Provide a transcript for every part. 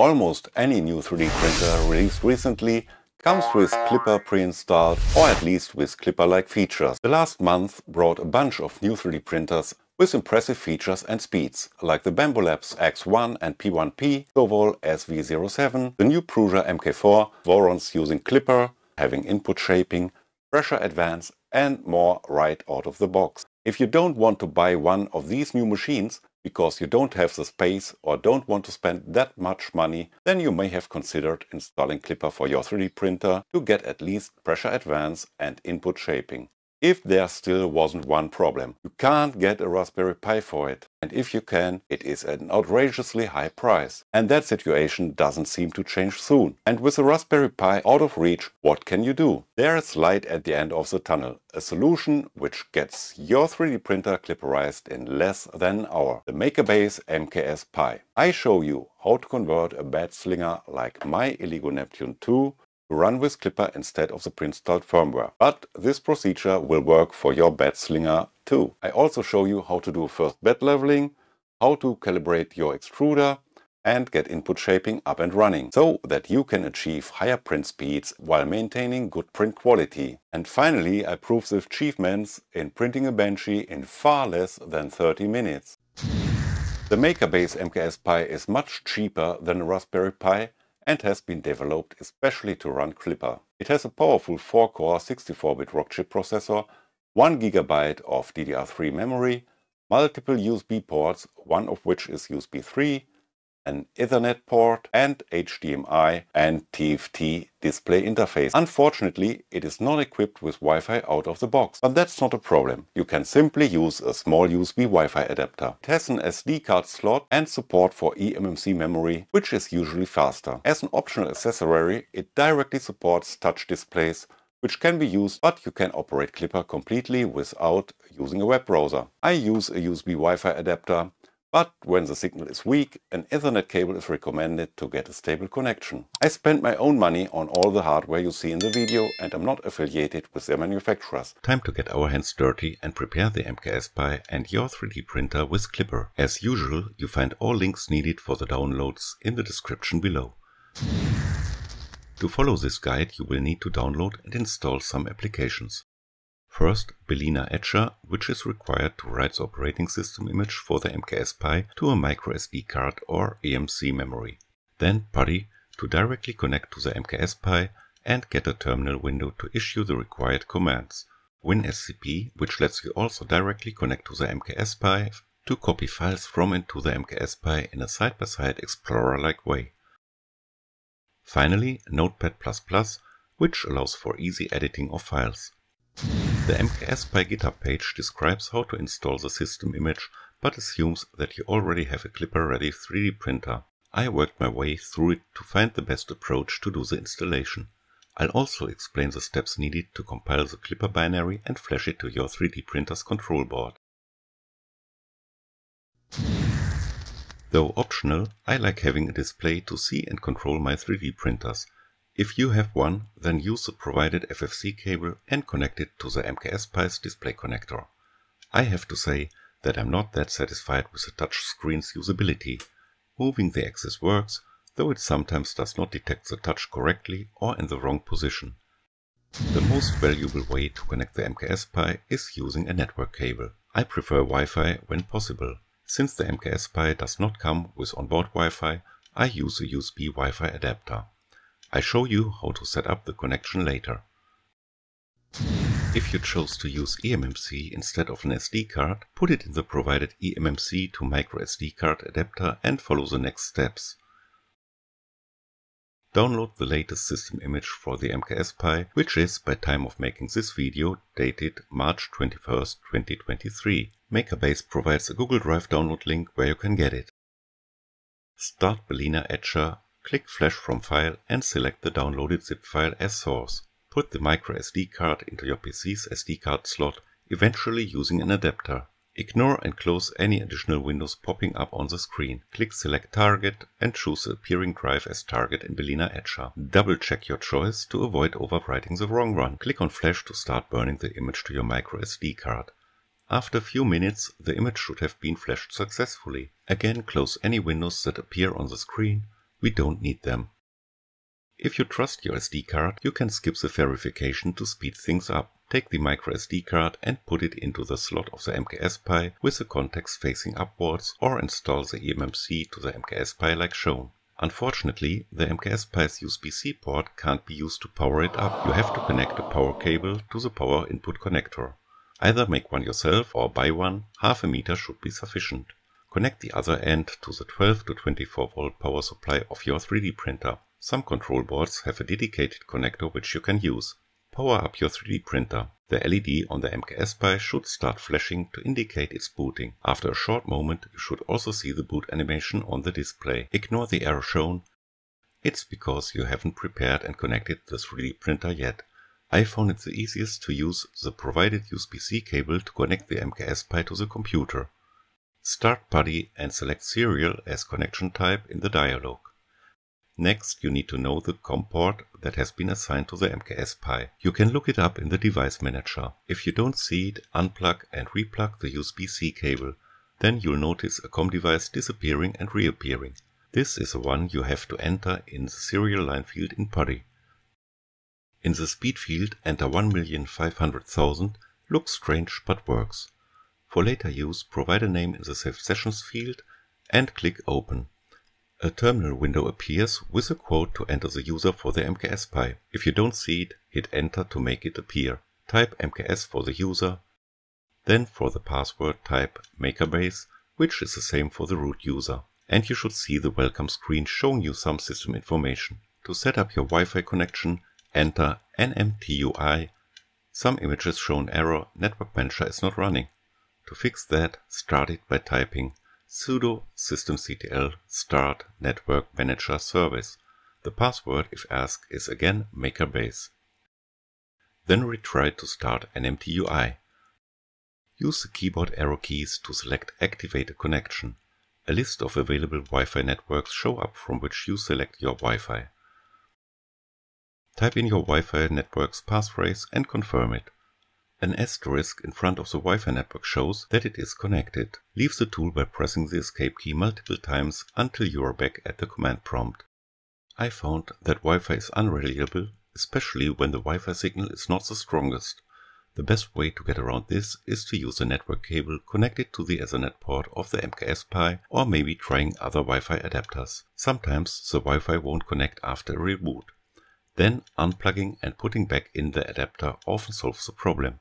Almost any new 3D printer released recently comes with Klipper pre-installed or at least with Klipper-like features. The last month brought a bunch of new 3D printers with impressive features and speeds, like the Bambu Labs X1 and P1P, Sovol SV07, the new Prusa MK4, Vorons using Klipper, having input shaping, pressure advance and more right out of the box. If you don't want to buy one of these new machines, because you don't have the space or don't want to spend that much money, then you may have considered installing Klipper for your 3D printer to get at least pressure advance and input shaping if there still wasn't one problem. You can't get a Raspberry Pi for it. And if you can, it is an outrageously high price. And that situation doesn't seem to change soon. And with a Raspberry Pi out of reach, what can you do? There is light at the end of the tunnel. A solution which gets your 3D printer klipperized in less than an hour. The MakerBase MKS Pi. I show you how to convert a bed slinger like my Elegoo Neptune 2 run with Klipper instead of the pre-installed firmware. But this procedure will work for your bed slinger too. I also show you how to do first bed leveling, how to calibrate your extruder, and get input shaping up and running, so that you can achieve higher print speeds while maintaining good print quality. And finally, I prove the achievements in printing a Benchy in far less than 30 minutes. The MakerBase MKS Pi is much cheaper than a Raspberry Pi and has been developed especially to run Klipper. It has a powerful 4-core 64-bit Rockchip processor, 1GB of DDR3 memory, multiple USB ports, one of which is USB 3, an Ethernet port and HDMI and TFT display interface. Unfortunately, it is not equipped with Wi-Fi out of the box, but that's not a problem. You can simply use a small USB Wi-Fi adapter. It has an SD card slot and support for eMMC memory, which is usually faster. As an optional accessory, it directly supports touch displays which can be used, but you can operate Klipper completely without using a web browser. I use a USB Wi-Fi adapter but when the signal is weak, an Ethernet cable is recommended to get a stable connection. I spent my own money on all the hardware you see in the video and am not affiliated with their manufacturers. Time to get our hands dirty and prepare the MKS Pi and your 3D printer with Klipper. As usual, you find all links needed for the downloads in the description below. To follow this guide you will need to download and install some applications. First, Balena Etcher, which is required to write the operating system image for the MKS Pi to a microSD card or eMMC memory. Then PuTTY to directly connect to the MKS Pi and get a terminal window to issue the required commands. WinSCP, which lets you also directly connect to the MKS Pi to copy files from and to the MKS Pi in a side-by-side -side Explorer-like way. Finally, Notepad++, which allows for easy editing of files. The MKS Pi GitHub page describes how to install the system image, but assumes that you already have a Klipper-ready 3D printer. I worked my way through it to find the best approach to do the installation. I'll also explain the steps needed to compile the Klipper binary and flash it to your 3D printer's control board. Though optional, I like having a display to see and control my 3D printers, if you have one, then use the provided FFC cable and connect it to the MKS Pi's display connector. I have to say that I'm not that satisfied with the touch screen's usability. Moving the axis works, though it sometimes does not detect the touch correctly or in the wrong position. The most valuable way to connect the MKS Pi is using a network cable. I prefer Wi-Fi when possible. Since the MKS Pi does not come with onboard Wi-Fi, I use a USB Wi-Fi adapter. I show you how to set up the connection later. If you chose to use eMMC instead of an SD card, put it in the provided eMMC to microSD card adapter and follow the next steps. Download the latest system image for the MKS Pi, which is, by time of making this video, dated March 21st, 2023. MakerBase provides a Google Drive download link where you can get it. Start Balena Etcher Click Flash from File and select the downloaded zip file as source. Put the microSD card into your PC's SD card slot, eventually using an adapter. Ignore and close any additional windows popping up on the screen. Click Select Target and choose the appearing drive as target in Balena Etcher. Double check your choice to avoid overwriting the wrong one. Click on Flash to start burning the image to your microSD card. After a few minutes, the image should have been flashed successfully. Again, close any windows that appear on the screen We don't need them. If you trust your SD card, you can skip the verification to speed things up. Take the microSD card and put it into the slot of the MKSPi with the contacts facing upwards or install the eMMC to the MKSPi like shown. Unfortunately, the MKSPi's USB-C port can't be used to power it up. You have to connect a power cable to the power input connector. Either make one yourself or buy one, half a meter should be sufficient. Connect the other end to the 12 to 24 volt power supply of your 3D printer. Some control boards have a dedicated connector which you can use. Power up your 3D printer. The LED on the MKSPi should start flashing to indicate it's booting. After a short moment you should also see the boot animation on the display. Ignore the error shown. It's because you haven't prepared and connected the 3D printer yet. I found it the easiest to use the provided USB-C cable to connect the MKSPi to the computer. Start PuTTY and select Serial as connection type in the dialog. Next, you need to know the COM port that has been assigned to the MKSPi. You can look it up in the device manager. If you don't see it, unplug and replug the USB-C cable. Then you'll notice a COM device disappearing and reappearing. This is the one you have to enter in the serial line field in PuTTY. In the speed field, enter 1,500,000, looks strange but works. For later use, provide a name in the Saved Sessions field and click Open. A terminal window appears with a quote to enter the user for the MKSPi. If you don't see it, hit enter to make it appear. Type MKS for the user, then for the password type MakerBase, which is the same for the root user. And you should see the welcome screen showing you some system information. To set up your Wi-Fi connection, enter NMTUI. Some images show an error, Network Manager is not running. To fix that, start it by typing sudo systemctl start network manager service. The password, if asked, is again MakerBase. Then retry to start NMTUI. Use the keyboard arrow keys to select Activate a connection. A list of available Wi-Fi networks show up from which you select your Wi-Fi. Type in your Wi-Fi network's passphrase and confirm it. An asterisk in front of the Wi-Fi network shows that it is connected. Leave the tool by pressing the escape key multiple times until you are back at the command prompt. I found that Wi-Fi is unreliable, especially when the Wi-Fi signal is not the strongest. The best way to get around this is to use a network cable connected to the Ethernet port of the MKS Pi or maybe trying other Wi-Fi adapters. Sometimes the Wi-Fi won't connect after a reboot. Then unplugging and putting back in the adapter often solves the problem.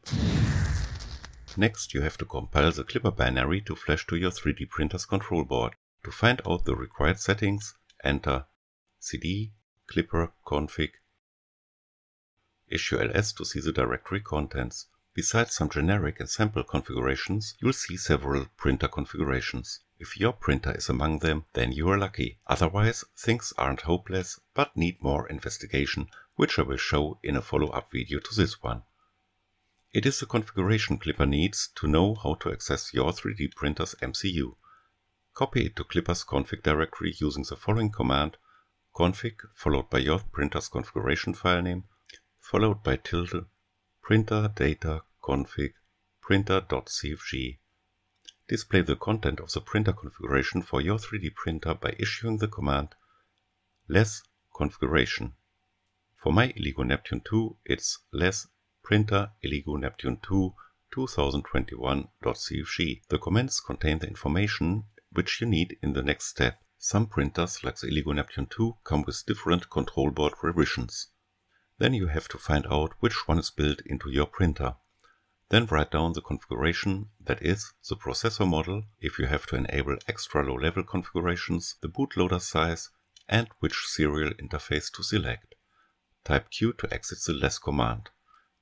Next you have to compile the klipper binary to flash to your 3D printer's control board. To find out the required settings, enter cd klipper config issue ls to see the directory contents. Besides some generic and sample configurations, you'll see several printer configurations. If your printer is among them, then you are lucky. Otherwise, things aren't hopeless, but need more investigation, which I will show in a follow-up video to this one. It is the configuration Klipper needs to know how to access your 3D printer's MCU. Copy it to Klipper's config directory using the following command config followed by your printer's configuration file name followed by tilde printer data config printer.cfg display the content of the printer configuration for your 3D printer by issuing the command less configuration. For my Elegoo Neptune 2, it's less printer Elegoo Neptune 2 2021.cfg. The comments contain the information which you need in the next step. Some printers, like the Elegoo Neptune 2, come with different control board revisions. Then you have to find out which one is built into your printer. Then write down the configuration, that is, the processor model, if you have to enable extra low-level configurations, the bootloader size, and which serial interface to select. Type Q to exit the less command.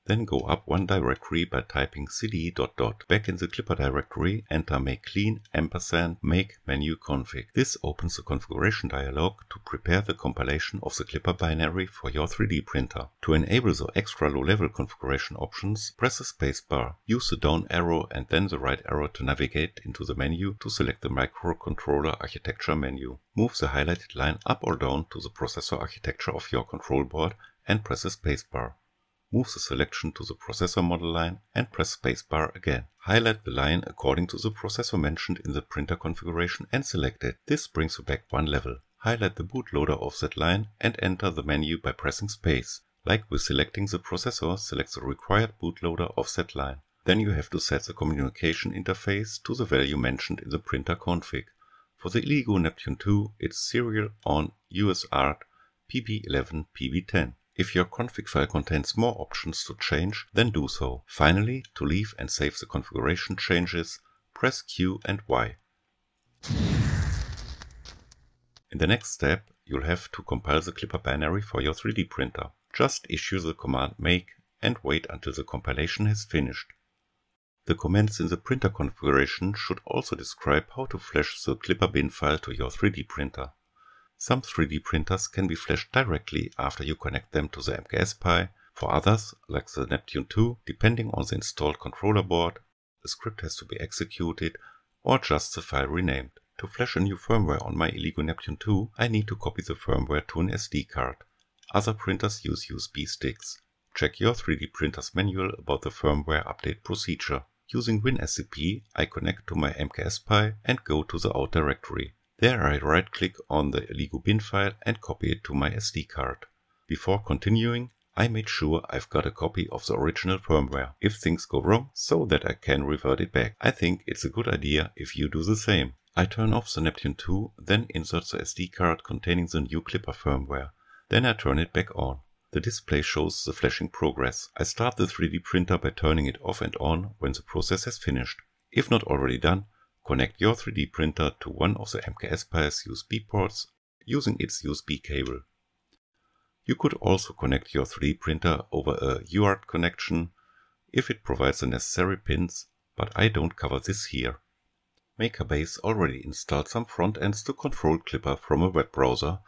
Then go up one directory by typing cd dot dot. Back in the klipper directory, enter make clean ampersand make menu config. This opens the configuration dialog to prepare the compilation of the klipper binary for your 3D printer. To enable the extra low-level configuration options, press the spacebar. Use the down arrow and then the right arrow to navigate into the menu to select the microcontroller architecture menu. Move the highlighted line up or down to the processor architecture of your control board and press the spacebar. Move the selection to the processor model line and press spacebar again. Highlight the line according to the processor mentioned in the printer configuration and select it. This brings you back one level. highlight the bootloader offset line and enter the menu by pressing space. Like with selecting the processor, select the required bootloader offset line. Then you have to set the communication interface to the value mentioned in the printer config. For the Elegoo Neptune 2, it's serial on USART PB11 PB10. If your config file contains more options to change, then do so. Finally, to leave and save the configuration changes, press Q and Y. In the next step, you'll have to compile the Klipper binary for your 3D printer. Just issue the command make and wait until the compilation has finished. The commands in the printer configuration should also describe how to flash the Klipper bin file to your 3D printer. Some 3D printers can be flashed directly after you connect them to the MKS Pi. For others, like the Neptune 2, depending on the installed controller board, a script has to be executed or just the file renamed. To flash a new firmware on my Elegoo Neptune 2, I need to copy the firmware to an SD card. Other printers use USB sticks. Check your 3D printer's manual about the firmware update procedure. Using WinSCP, I connect to my MKS Pi and go to the out directory. There I right click on the Elegoo bin file and copy it to my SD card. Before continuing, I made sure I've got a copy of the original firmware if things go wrong so that I can revert it back. I think it's a good idea if you do the same. I turn off the Neptune 2, then insert the SD card containing the new Klipper firmware. Then I turn it back on. The display shows the flashing progress. I start the 3D printer by turning it off and on when the process has finished. If not already done, connect your 3D printer to one of the MKSPi's USB ports using its USB cable. You could also connect your 3D printer over a UART connection if it provides the necessary pins, but I don't cover this here. MakerBase already installed some front ends to control Klipper from a web browser,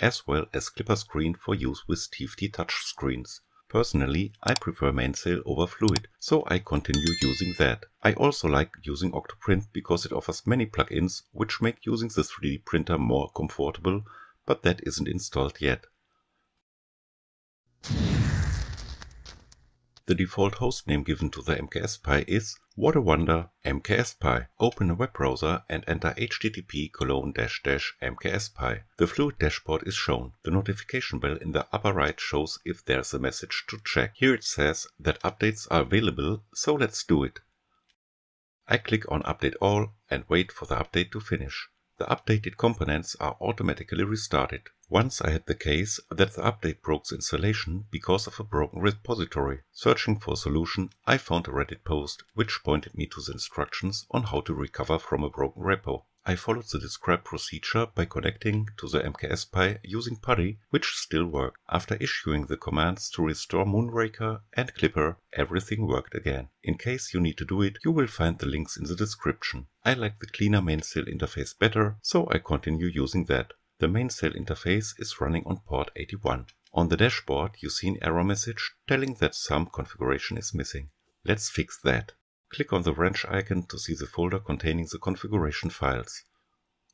as well as Klipper Screen for use with TFT touchscreens. Personally, I prefer Mainsail over Fluidd, so I continue using that. I also like using Octoprint because it offers many plugins which make using the 3D printer more comfortable, but that isn't installed yet. The default hostname given to the MKSPi is What a Wonder MKSPi. Open a web browser and enter http colon dash dash mkspi. The Fluidd dashboard is shown. The notification bell in the upper right shows if there's a message to check. Here it says that updates are available, so let's do it. I click on Update All and wait for the update to finish. The updated components are automatically restarted. Once I had the case that the update broke the installation because of a broken repository. Searching for a solution, I found a Reddit post which pointed me to the instructions on how to recover from a broken repo. I followed the described procedure by connecting to the MKSPi using PuTTY, which still worked. After issuing the commands to restore Moonraker and Klipper, everything worked again. In case you need to do it, you will find the links in the description. I like the cleaner Mainsail interface better, so I continue using that. The Mainsail interface is running on port 81. On the dashboard, you see an error message telling that some configuration is missing. Let's fix that. Click on the wrench icon to see the folder containing the configuration files.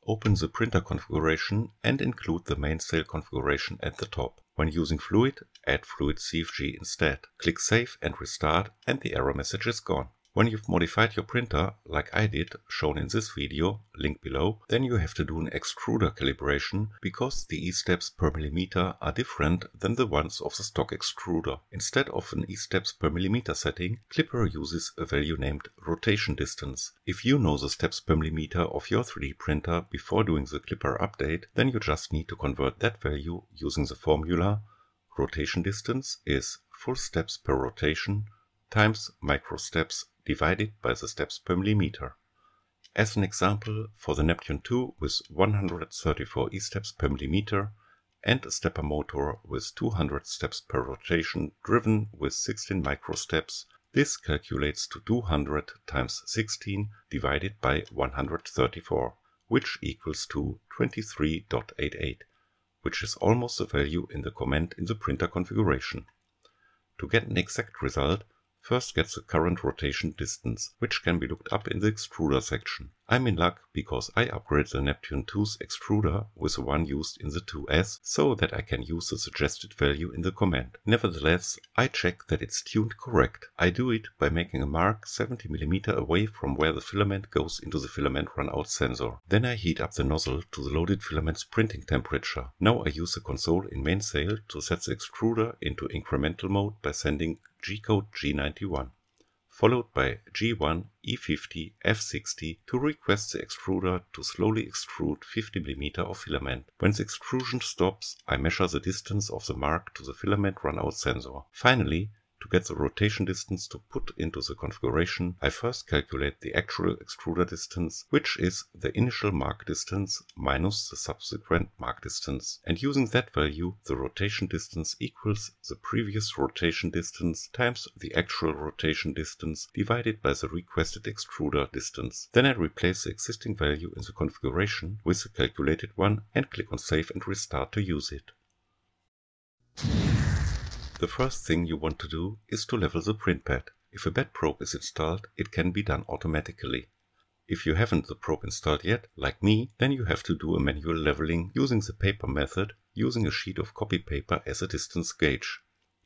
Open the printer configuration and include the Mainsail configuration at the top. When using Fluidd, add Fluidd CFG instead. Click Save and Restart and the error message is gone. When you've modified your printer, like I did, shown in this video, link below, then you have to do an extruder calibration because the E-steps per millimeter are different than the ones of the stock extruder. Instead of an E-steps per millimeter setting, Klipper uses a value named rotation distance. If you know the steps per millimeter of your 3D printer before doing the Klipper update, then you just need to convert that value using the formula rotation distance is full steps per rotation times microsteps divided by the steps per millimeter. As an example, for the Neptune 2 with 134 e-steps per millimeter and a stepper motor with 200 steps per rotation driven with 16 microsteps, this calculates to 200 times 16 divided by 134, which equals to 23.88, which is almost the value in the command in the printer configuration. To get an exact result, first get the current rotation distance, which can be looked up in the extruder section. I'm in luck because I upgraded the Neptune 2's extruder with the one used in the 2S so that I can use the suggested value in the command. Nevertheless, I check that it's tuned correct. I do it by making a mark 70mm away from where the filament goes into the filament runout sensor. Then I heat up the nozzle to the loaded filament's printing temperature. Now I use the console in Mainsail to set the extruder into incremental mode by sending G-code G91 followed by G1, E50, F60 to request the extruder to slowly extrude 50mm of filament. When the extrusion stops, I measure the distance of the mark to the filament runout sensor. Finally, to get the rotation distance to put into the configuration, I first calculate the actual extruder distance, which is the initial mark distance minus the subsequent mark distance. And using that value, the rotation distance equals the previous rotation distance times the actual rotation distance divided by the requested extruder distance. Then I replace the existing value in the configuration with the calculated one and click on Save and Restart to use it. The first thing you want to do is to level the print pad. If a bed probe is installed, it can be done automatically. If you haven't the probe installed yet, like me, then you have to do a manual leveling using the paper method, using a sheet of copy paper as a distance gauge.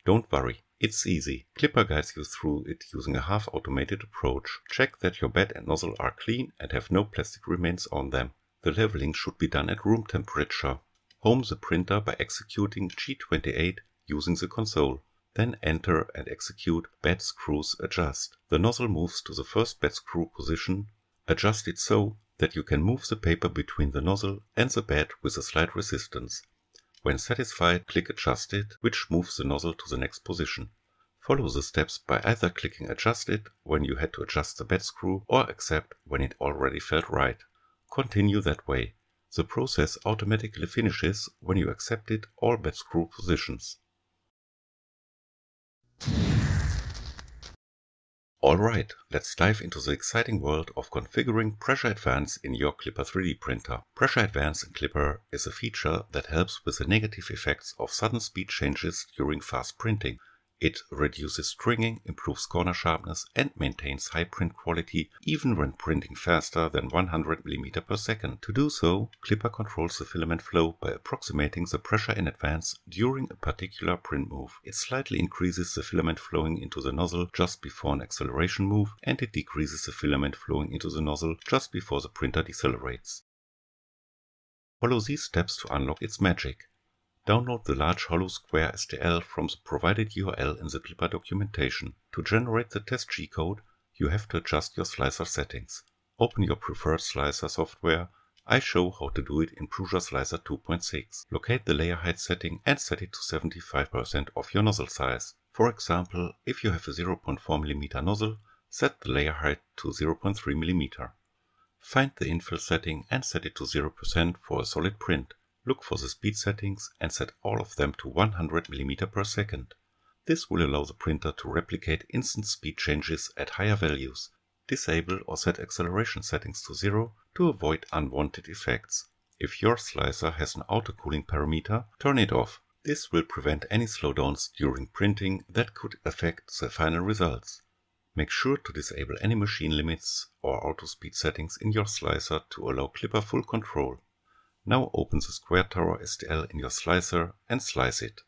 Don't worry, it's easy. Klipper guides you through it using a half-automated approach. Check that your bed and nozzle are clean and have no plastic remains on them. The leveling should be done at room temperature. Home the printer by executing G28 using the console. Then enter and execute bed screws adjust. The nozzle moves to the first bed screw position. Adjust it so that you can move the paper between the nozzle and the bed with a slight resistance. When satisfied, click Adjust it, which moves the nozzle to the next position. Follow the steps by either clicking Adjust it when you had to adjust the bed screw or Accept when it already felt right. Continue that way. The process automatically finishes when you accepted all bed screw positions. Alright, let's dive into the exciting world of configuring Pressure Advance in your Klipper 3D printer. Pressure Advance in Klipper is a feature that helps with the negative effects of sudden speed changes during fast printing. It reduces stringing, improves corner sharpness and maintains high print quality even when printing faster than 100 mm per second. To do so, Klipper controls the filament flow by approximating the pressure in advance during a particular print move. It slightly increases the filament flowing into the nozzle just before an acceleration move and it decreases the filament flowing into the nozzle just before the printer decelerates. Follow these steps to unlock its magic. Download the large hollow square STL from the provided URL in the Klipper documentation. To generate the test G-code, you have to adjust your slicer settings. Open your preferred slicer software. I show how to do it in Prusa Slicer 2.6. Locate the layer height setting and set it to 75% of your nozzle size. For example, if you have a 0.4mm nozzle, set the layer height to 0.3mm. Find the infill setting and set it to 0% for a solid print. Look for the speed settings and set all of them to 100 mm per second. This will allow the printer to replicate instant speed changes at higher values. Disable or set acceleration settings to zero to avoid unwanted effects. If your slicer has an auto cooling parameter, turn it off. This will prevent any slowdowns during printing that could affect the final results. Make sure to disable any machine limits or auto speed settings in your slicer to allow Klipper full control. Now open the Square Tower STL in your slicer and slice it.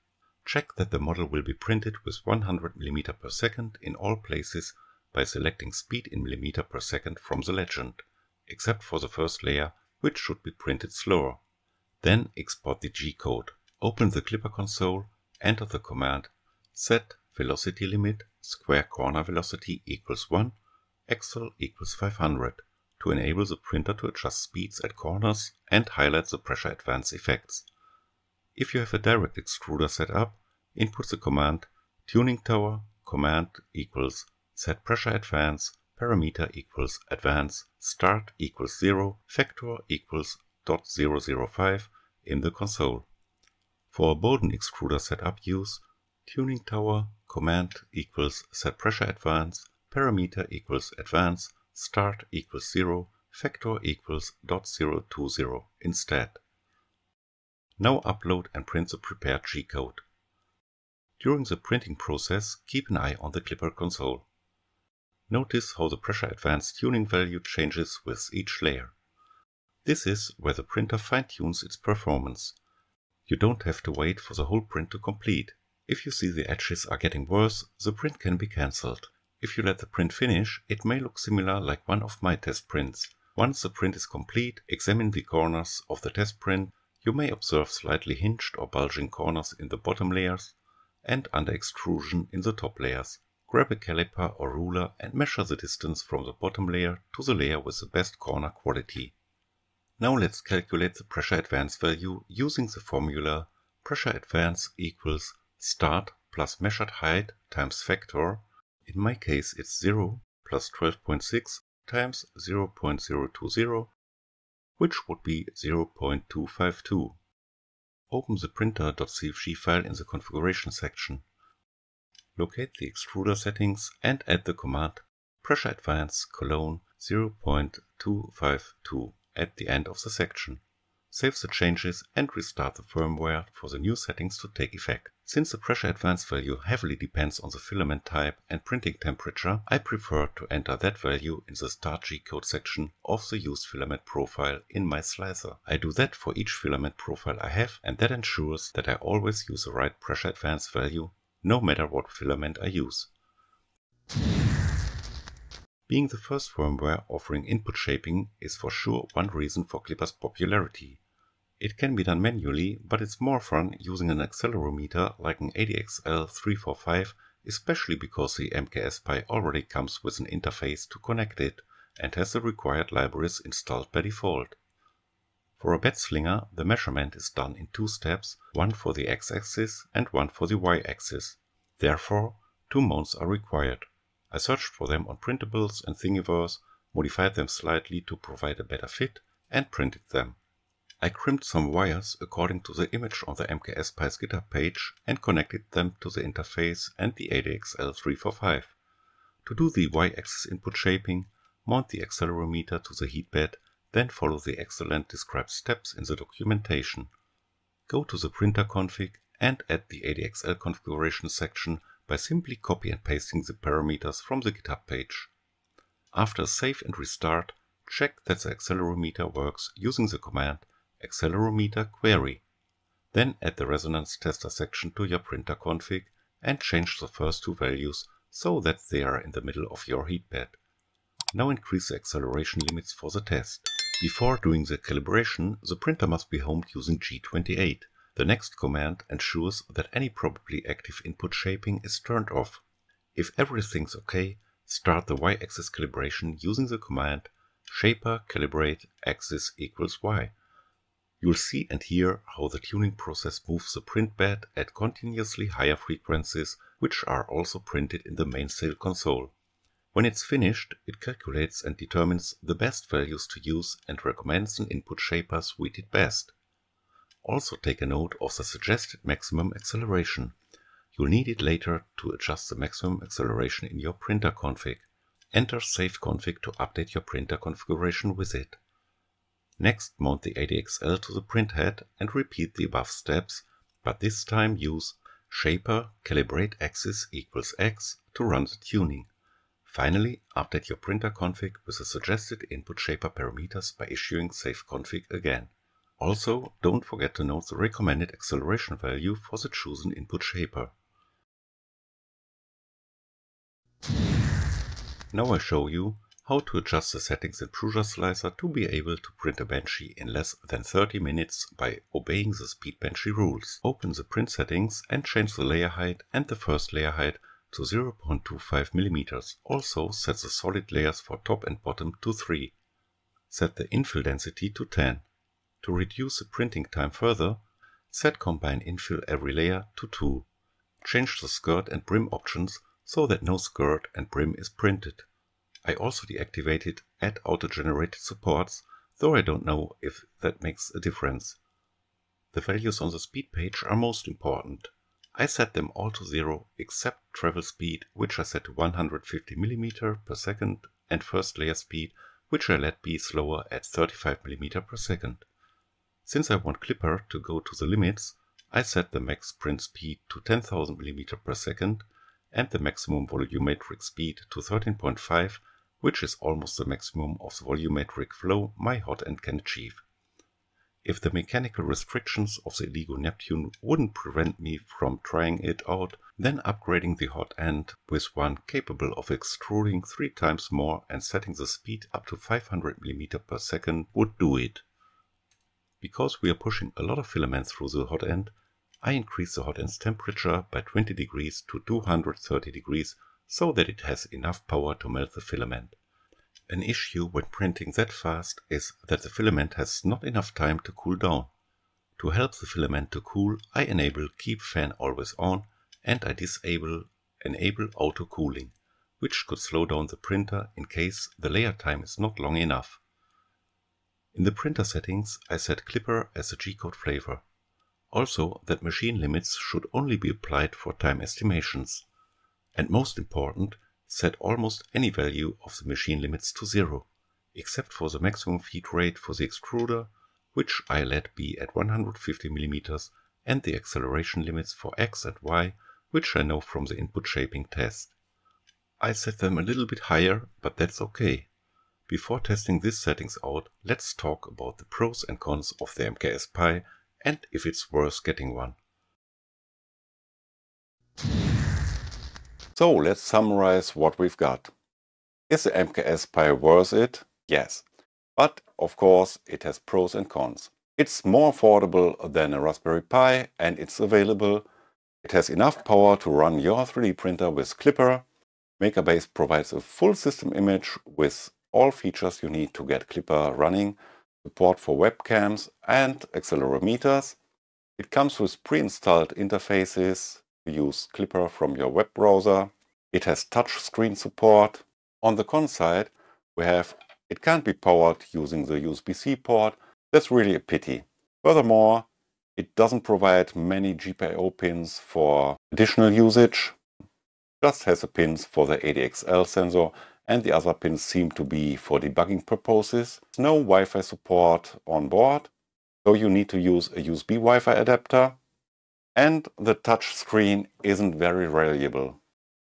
Check that the model will be printed with 100 mm per second in all places by selecting speed in mm per second from the legend, except for the first layer, which should be printed slower. Then export the G-code. Open the Klipper console, enter the command set velocity limit square corner velocity equals 1, accel equals 500 to enable the printer to adjust speeds at corners and highlight the pressure advance effects. If you have a direct extruder set up, input the command tuning tower command equals set pressure advance parameter equals advance start equals 0 factor equals 0.005 in the console. For a Bowden extruder setup use, tuning tower command equals set pressure advance parameter equals advance start equals 0, factor equals 0.020 instead. Now upload and print the prepared G-code. During the printing process, keep an eye on the Klipper console. Notice how the pressure advance tuning value changes with each layer. This is where the printer fine-tunes its performance. You don't have to wait for the whole print to complete. If you see the edges are getting worse, the print can be cancelled. If you let the print finish, it may look similar like one of my test prints. Once the print is complete, examine the corners of the test print. You may observe slightly hinged or bulging corners in the bottom layers and under extrusion in the top layers. Grab a caliper or ruler and measure the distance from the bottom layer to the layer with the best corner quality. Now let's calculate the pressure advance value using the formula pressure advance equals start plus measured height times factor. In my case it's 0 plus 12.6 times 0.020 which would be 0.252. Open the printer.cfg file in the configuration section. Locate the extruder settings and add the command pressure advance colon 0.252 at the end of the section. Save the changes and restart the firmware for the new settings to take effect. Since the pressure advance value heavily depends on the filament type and printing temperature, I prefer to enter that value in the start G-code section of the used filament profile in my slicer. I do that for each filament profile I have and that ensures that I always use the right pressure advance value no matter what filament I use. Being the first firmware offering input shaping is for sure one reason for Klipper's popularity. It can be done manually, but it's more fun using an accelerometer like an ADXL345, especially because the MKS already comes with an interface to connect it and has the required libraries installed by default. For a bed slinger, the measurement is done in two steps, one for the x-axis and one for the y-axis. Therefore, two mounts are required. I searched for them on printables and Thingiverse, modified them slightly to provide a better fit, and printed them. I crimped some wires according to the image on the MKSPi's GitHub page and connected them to the interface and the ADXL345. To do the y-axis input shaping, mount the accelerometer to the heatbed, then follow the excellent described steps in the documentation. Go to the printer config and add the ADXL configuration section by simply copy and pasting the parameters from the GitHub page. After save and restart, check that the accelerometer works using the command accelerometer query. Then add the resonance tester section to your printer config and change the first two values so that they are in the middle of your heatbed. Now increase the acceleration limits for the test. Before doing the calibration, the printer must be homed using G28. The next command ensures that any probably active input shaping is turned off. If everything's okay, start the y-axis calibration using the command shaper calibrate axis equals y. You'll see and hear how the tuning process moves the print bed at continuously higher frequencies, which are also printed in the Mainsail console. When it's finished, it calculates and determines the best values to use and recommends an input shaper suited best. Also take a note of the suggested maximum acceleration. You'll need it later to adjust the maximum acceleration in your printer config. Enter save config to update your printer configuration with it. Next mount the ADXL to the printhead and repeat the above steps, but this time use shaper calibrate axis equals x to run the tuning. Finally, update your printer config with the suggested input shaper parameters by issuing save config again. Also, don't forget to note the recommended acceleration value for the chosen input shaper. Now I show you how to adjust the settings in Prusa Slicer to be able to print a Benchy in less than 30 minutes by obeying the Speed Benchy rules. Open the print settings and change the layer height and the first layer height to 0.25 mm. Also set the solid layers for top and bottom to 3. Set the infill density to 10. To reduce the printing time further, set Combine Infill every layer to 2. Change the skirt and brim options so that no skirt and brim is printed. I also deactivated Add Auto-Generated Supports, though I don't know if that makes a difference. The values on the speed page are most important. I set them all to zero except travel speed, which I set to 150 mm per second, and first layer speed, which I let be slower at 35 mm per second. Since I want Klipper to go to the limits, I set the max print speed to 10,000 mm per second and the maximum volumetric speed to 13.5, which is almost the maximum of the volumetric flow my hot end can achieve. If the mechanical restrictions of the Elegoo Neptune wouldn't prevent me from trying it out, then upgrading the hot end with one capable of extruding three times more and setting the speed up to 500 mm per second would do it. Because we are pushing a lot of filaments through the hot end, I increase the hot end's temperature by 20 degrees to 230 degrees so that it has enough power to melt the filament. An issue when printing that fast is that the filament has not enough time to cool down. To help the filament to cool, I enable Keep Fan Always On and I disable Enable Auto Cooling, which could slow down the printer in case the layer time is not long enough. In the printer settings, I set Klipper as a G-code flavor. Also, that machine limits should only be applied for time estimations. And most important, set almost any value of the machine limits to zero, except for the maximum feed rate for the extruder, which I let be at 150 mm, and the acceleration limits for x and y, which I know from the input shaping test. I set them a little bit higher, but that's okay. Before testing these settings out, let's talk about the pros and cons of the MKS Pi and if it's worth getting one. So let's summarize what we've got. Is the MKS Pi worth it? Yes. But of course it has pros and cons. It's more affordable than a Raspberry Pi and it's available. It has enough power to run your 3D printer with Klipper. MakerBase provides a full system image with all features you need to get Klipper running, support for webcams and accelerometers. It comes with pre-installed interfaces use Klipper from your web browser. It has touch screen support. On the con side, we have it can't be powered using the USB-C port. That's really a pity. Furthermore, it doesn't provide many GPIO pins for additional usage. Just has the pins for the ADXL sensor and the other pins seem to be for debugging purposes. No Wi-Fi support on board, so you need to use a USB Wi-Fi adapter and the touch screen isn't very reliable.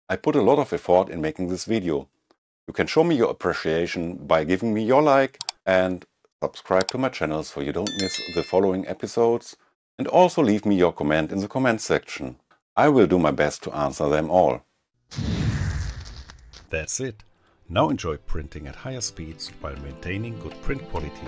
I put a lot of effort in making this video. You can show me your appreciation by giving me your like and subscribe to my channel so you don't miss the following episodes and also leave me your comment in the comment section. I will do my best to answer them all. That's it. Now enjoy printing at higher speeds while maintaining good print quality.